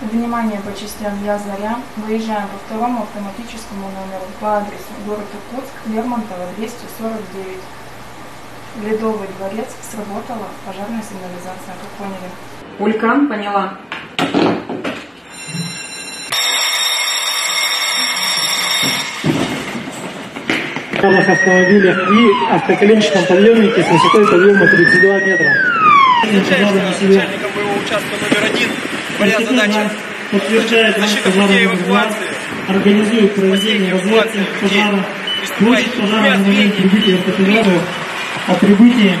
Внимание по частям «Я Заря». Выезжаем по второму автоматическому номеру по адресу город Иркутск, Лермонтова, 249. Ледовый дворец сработала пожарная сигнализация, как поняли. Улька, поняла. моторных автомобилях и автоколенчатом подъемнике с высотой подъема 32 метра. начальником боевого участка номер один. Моя задача подтверждает защита путей эвакуации, организует проведение разведки пожара, получит пожара на момент прибытия автопожара, о прибытии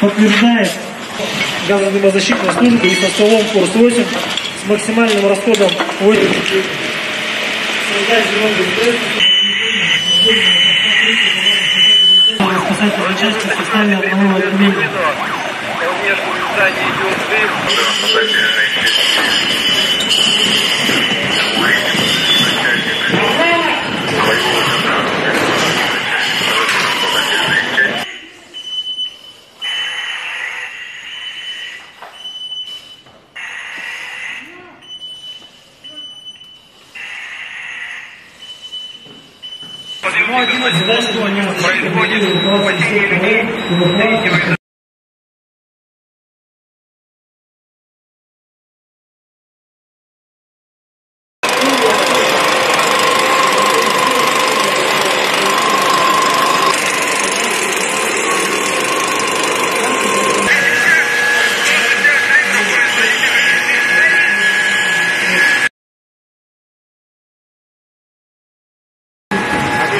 подтверждает газодымозащитной службы и со столом курс 8 с максимальным расходом 8 спасательной части в составе. Здании идет дым. Происходит падение людей.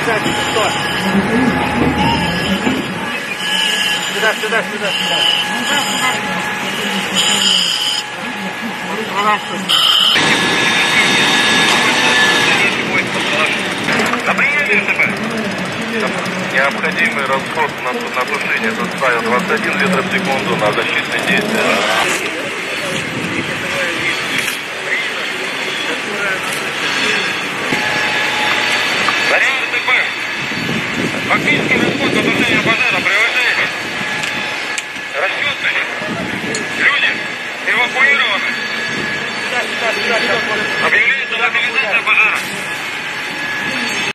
Сюда, сюда, сюда, сюда. Необходимый расход на, на тушение составил 21 литров в секунду на защитные действия. Gracias.